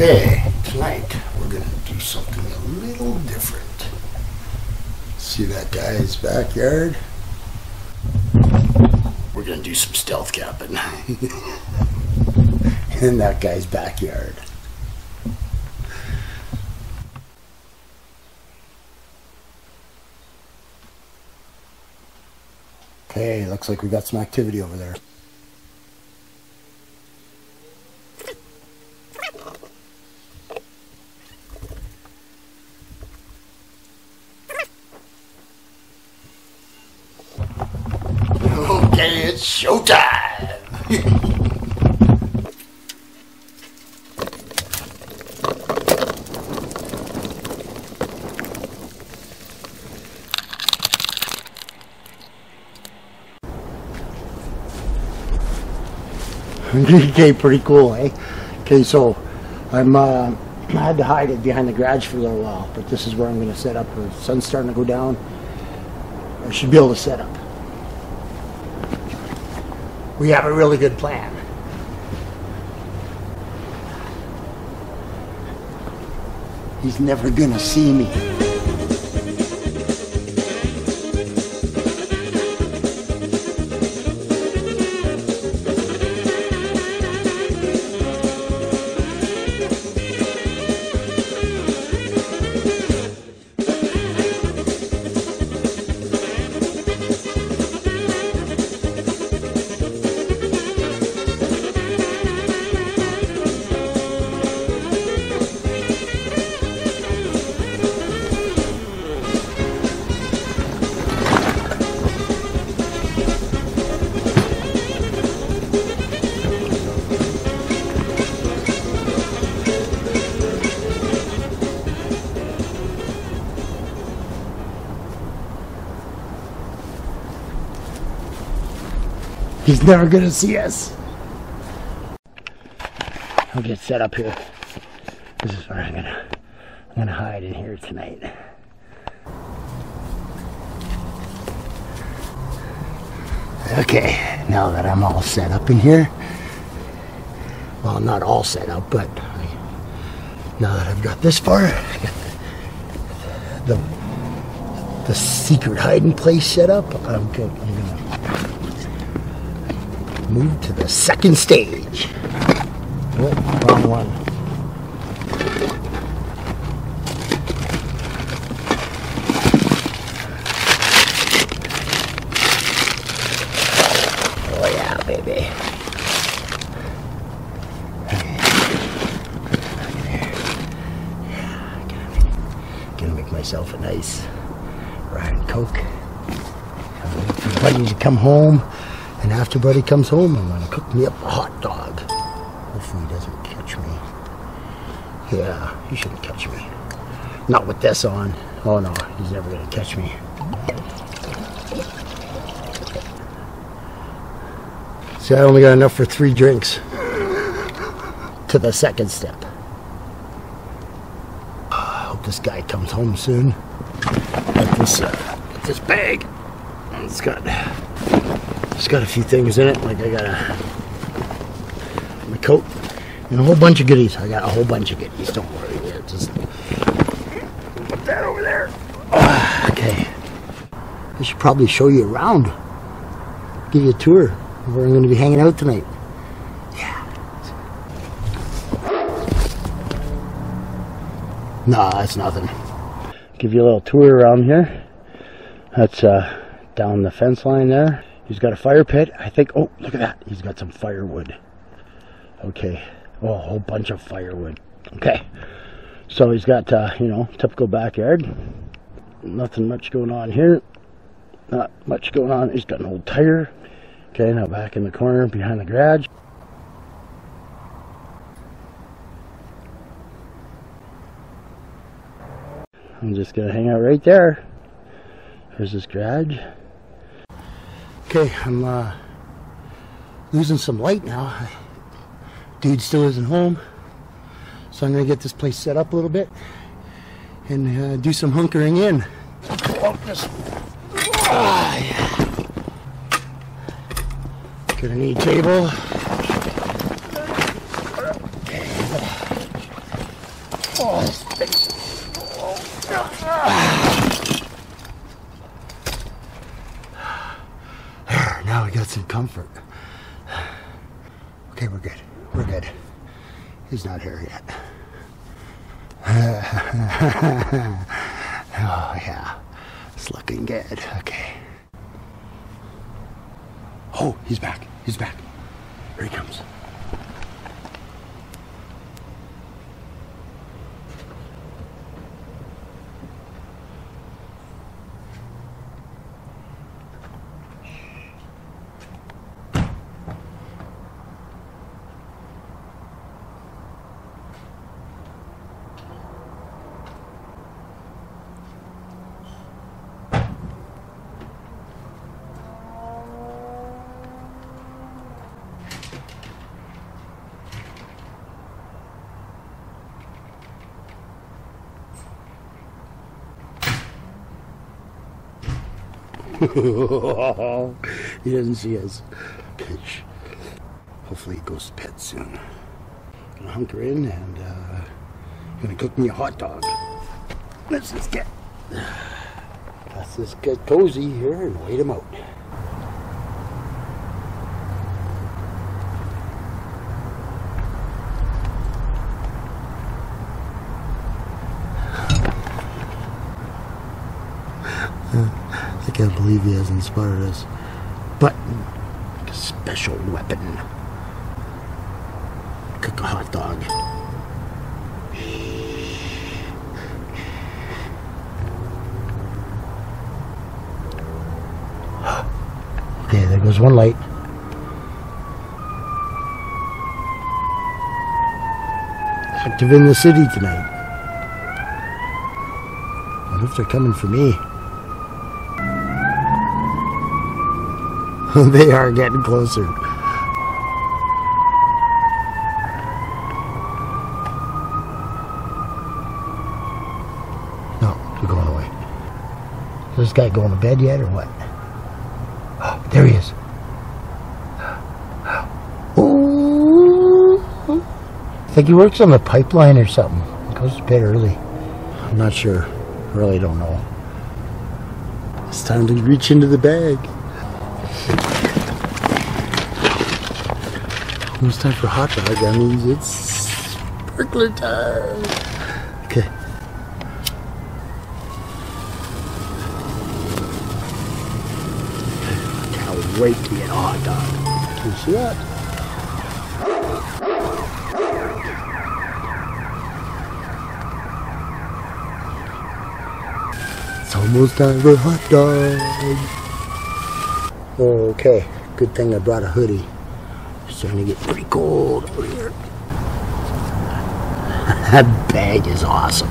Okay, tonight we're gonna do something a little different. See that guy's backyard? We're gonna do some stealth camping in that guy's backyard. Okay, looks like we got some activity over there. Okay, it's showtime. okay, pretty cool, eh? Okay, so I'm uh, I had to hide it behind the garage for a little while, but this is where I'm going to set up. The sun's starting to go down. I should be able to set up. We have a really good plan. He's never to see me. He's never gonna see us. I'll get set up here. This is where I'm gonna I'm gonna hide in here tonight. Okay, now that I'm all set up in here, well, not all set up, but now that I've got this far, got the, the, the secret hiding place set up. I'm good. I'm gonna move to the second stage. Oh, wrong one. Oh yeah, baby. Gonna make myself a nice rye and Coke. I'm waiting for Buddy to come home. And after Buddy comes home, I'm gonna cook me up a hot dog. Hopefully he doesn't catch me. Yeah, he shouldn't catch me. Not with this on. Oh no, he's never gonna catch me. See, I only got enough for three drinks. To the second step. I hope this guy comes home soon. Got this, uh, got this bag. It's got it's got a few things in it, like I got a my coat and a whole bunch of goodies. I got a whole bunch of goodies. Don't worry, yeah, just put that over there. Ah, okay, I should probably show you around, give you a tour of where I'm going to be hanging out tonight. Yeah. Nah, that's nothing. Give you a little tour around here. That's uh, down the fence line there. He's got a fire pit. I think, oh, look at that. He's got some firewood. Okay. Oh, a whole bunch of firewood. Okay. So he's got, uh, you know, typical backyard. Nothing much going on here. Not much going on. He's got an old tire. Okay, now back in the corner behind the garage. I'm just going to hang out right there. There's this garage. Okay, I'm uh, losing some light now. Dude still isn't home. So I'm going to get this place set up a little bit and uh, do some hunkering in. Oh, just, ah, yeah. Gonna need table. Oh, this thing's- There, now some comfort. Okay, we're good. We're good. He's not here yet. oh, yeah. It's looking good. Okay. Oh, he's back. He's back. Here he comes. he doesn't see us. Pitch. Hopefully he goes to bed soon. Gonna hunker in and uh, gonna cook me a hot dog. Let's just get let's just get cozy here and wait him out. I can't believe he has inspired us. Button. Like a special weapon. Cook a hot dog. Okay, there goes one light. Active in the city tonight. What if they're coming for me? they are getting closer. No, they're going away. Is this guy going to bed yet or what? Oh, there he is. Ooh. I think he works on the pipeline or something. He goes to bed early. I'm not sure. Really don't know. It's time to reach into the bag. Almost time for hot dog. That means it's sparkler time. Okay. Can't wait to get a hot dog. Can you see that? It's almost time for hot dog. Okay, good thing I brought a hoodie. It's starting to get pretty cold over here. that bag is awesome.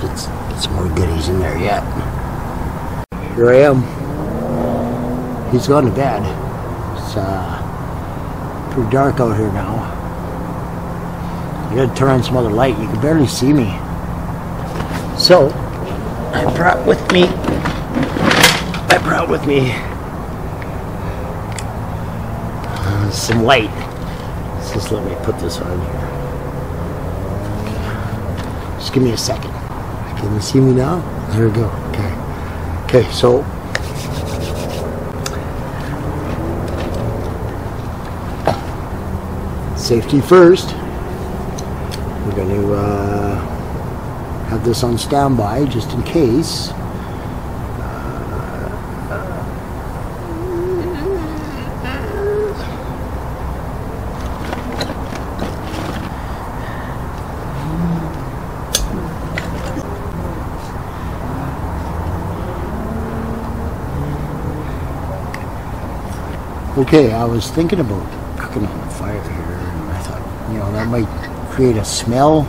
Get some more goodies in there yet. Here I am. He's gone to bed. It's uh, pretty dark out here now. I gotta turn on some other light. You can barely see me. So, I brought with me. I brought with me uh, some light. Let's just let me put this on here. Just give me a second. Can you see me now? There we go. Okay. Okay, so safety first. We're going to uh, have this on standby just in case. Okay, I was thinking about cooking on the fire here, and I thought, you know, that might create a smell.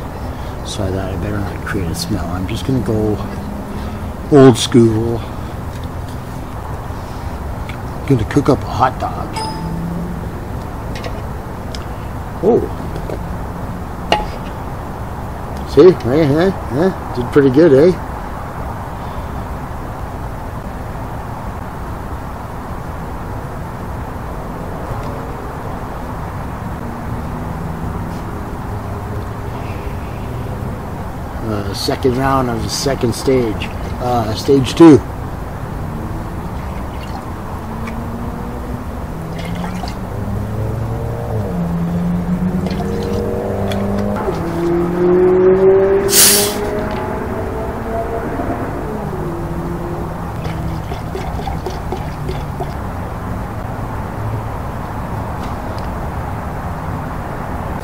So I thought I better not create a smell. I'm just gonna go old school. Gonna cook up a hot dog. Oh. See, huh? huh? Did pretty good, eh? Uh, second round of the second stage, uh, stage two.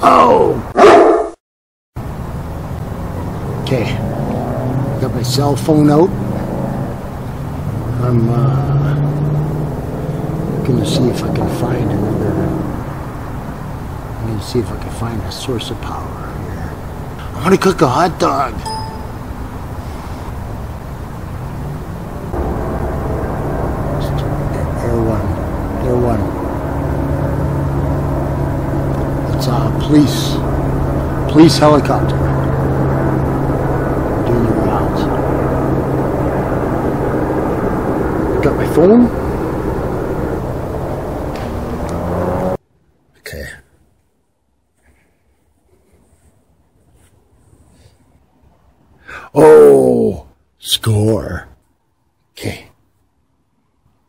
Oh! Okay. Got my cell phone out. I'm uh, gonna see if I can find another. I'm gonna see if I can find a source of power here. I wanna cook a hot dog. Air one. Air one. It's a police police helicopter doing the rounds. Got my phone. Okay. Oh, score. Okay.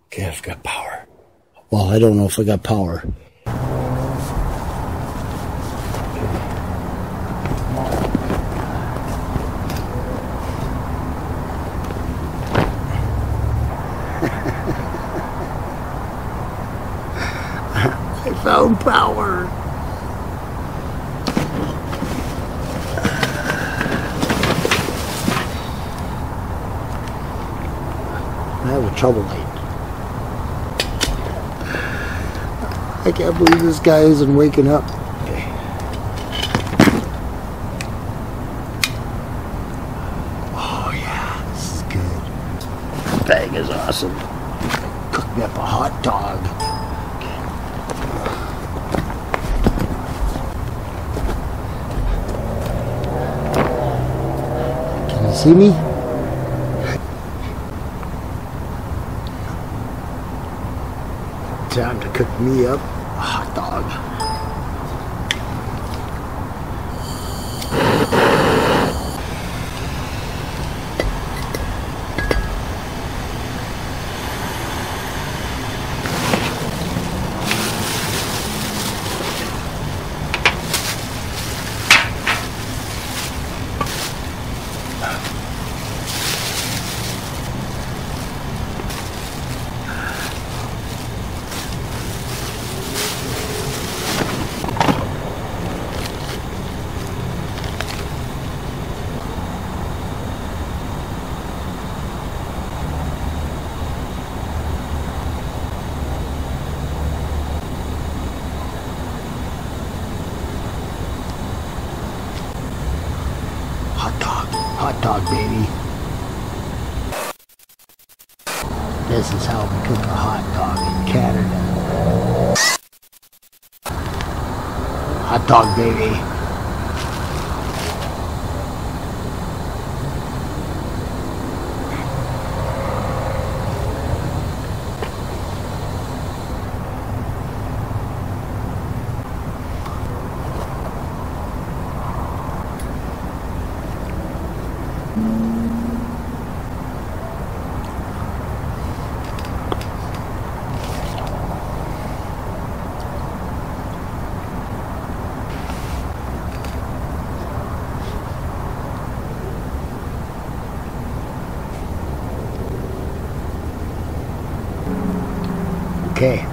Okay, I've got power. Well, I don't know if I got power. I power. I have a trouble light. I can't believe this guy isn't waking up. Okay. Oh yeah, this is good. Bag is awesome. Cook me up a hot dog. See me? Time to cook me up a hot dog. Hot dog. Hot dog, baby. This is how we cook a hot dog in Canada. Hot dog, baby. Okay.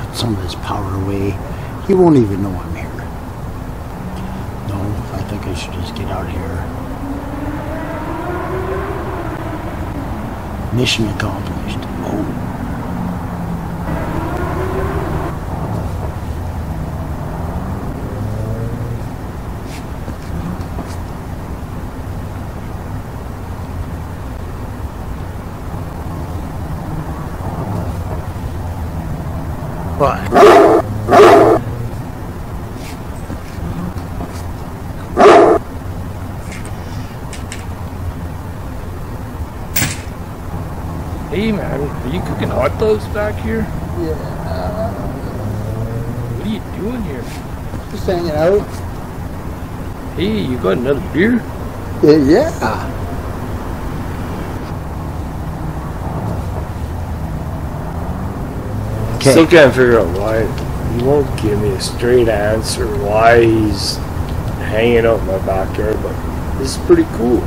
Put some of this power away. He won't even know I'm here. No, I think I should just get out of here. Mission accomplished. Oh. What? Hey man, are you cooking hot dogs back here? Yeah. What are you doing here? Just hanging out. Hey, you got another beer? Uh, yeah. Okay. Still can't figure out why he won't give me a straight answer why he's hanging out in my backyard, but this is pretty cool.